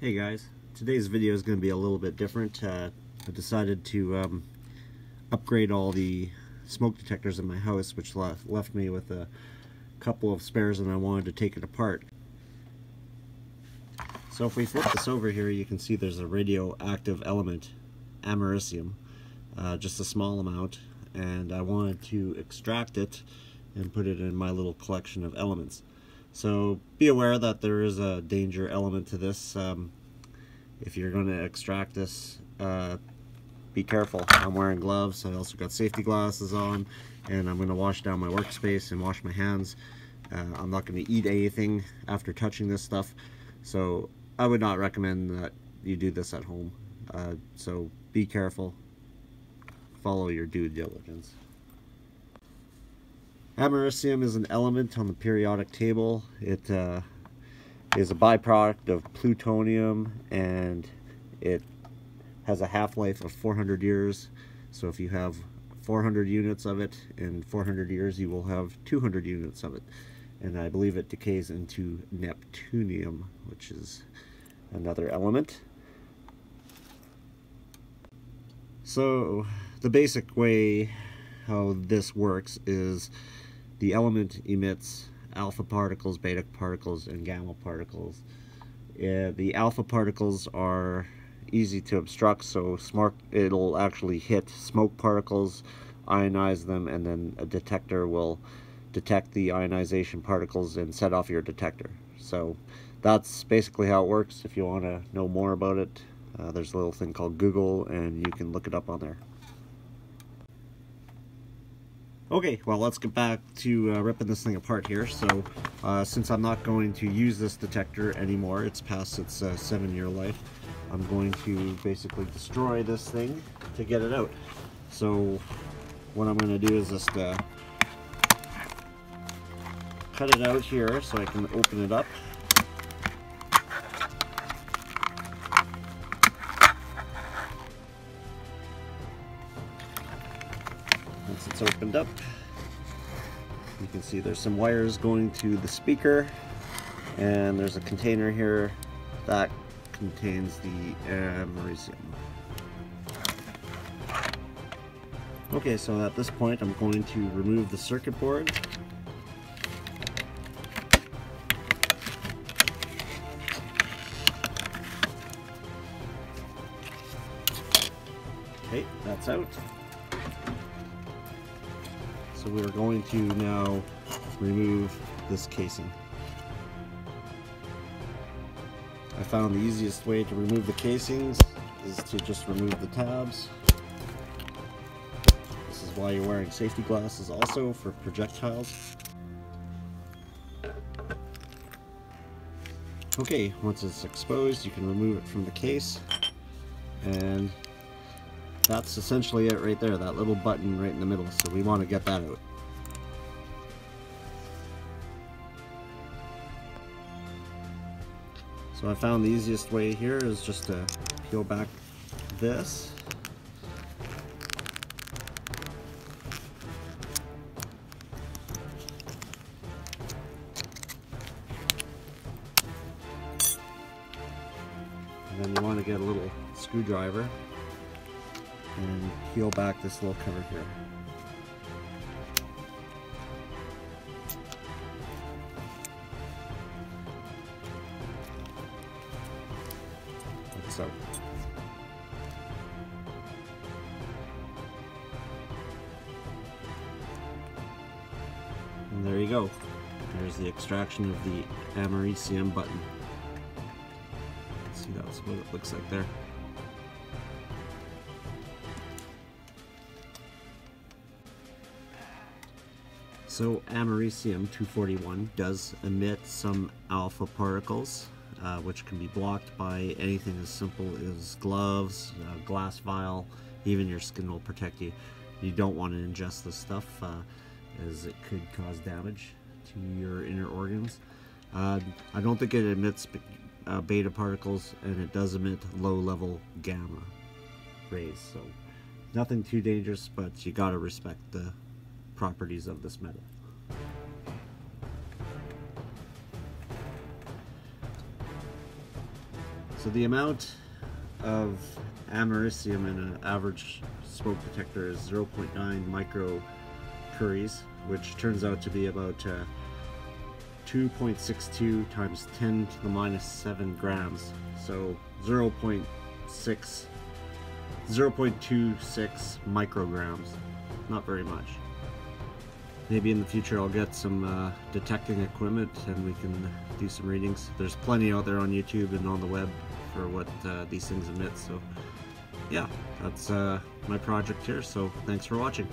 Hey guys, today's video is going to be a little bit different. Uh, I decided to um, upgrade all the smoke detectors in my house, which left, left me with a couple of spares and I wanted to take it apart. So if we flip this over here, you can see there's a radioactive element, americium, uh, just a small amount, and I wanted to extract it and put it in my little collection of elements. So be aware that there is a danger element to this. Um, if you're going to extract this, uh, be careful. I'm wearing gloves. I also got safety glasses on, and I'm going to wash down my workspace and wash my hands. Uh, I'm not going to eat anything after touching this stuff, so I would not recommend that you do this at home. Uh, so be careful. Follow your due diligence. Americium is an element on the periodic table. It uh, is a byproduct of plutonium and it has a half-life of 400 years. So if you have 400 units of it in 400 years, you will have 200 units of it. And I believe it decays into neptunium, which is another element. So the basic way how this works is the element emits alpha particles, beta particles, and gamma particles. The alpha particles are easy to obstruct, so smart, it'll actually hit smoke particles, ionize them, and then a detector will detect the ionization particles and set off your detector. So that's basically how it works. If you want to know more about it, uh, there's a little thing called Google, and you can look it up on there. Okay, well let's get back to uh, ripping this thing apart here. So uh, since I'm not going to use this detector anymore, it's past its uh, seven year life, I'm going to basically destroy this thing to get it out. So what I'm going to do is just uh, cut it out here so I can open it up. Once it's opened up, you can see there's some wires going to the speaker and there's a container here that contains the americium. Okay, so at this point I'm going to remove the circuit board. Okay, that's out. So we're going to now remove this casing. I found the easiest way to remove the casings is to just remove the tabs. This is why you're wearing safety glasses also for projectiles. Okay, once it's exposed you can remove it from the case and that's essentially it right there, that little button right in the middle, so we want to get that out. So I found the easiest way here is just to peel back this. And then you want to get a little screwdriver and peel back this little cover here. Like so. And there you go. There's the extraction of the americium button. See, that's what it looks like there. So americium-241 does emit some alpha particles, uh, which can be blocked by anything as simple as gloves, a glass vial, even your skin will protect you. You don't want to ingest this stuff uh, as it could cause damage to your inner organs. Uh, I don't think it emits uh, beta particles and it does emit low-level gamma rays, so nothing too dangerous, but you gotta respect the properties of this metal. So the amount of americium in an average smoke detector is 0.9 microcuries, which turns out to be about uh, 2.62 times 10 to the minus 7 grams. So 0.6, 0.26 micrograms. Not very much. Maybe in the future I'll get some uh, detecting equipment and we can do some readings. There's plenty out there on YouTube and on the web for what uh, these things emit. So yeah, that's uh, my project here. So thanks for watching.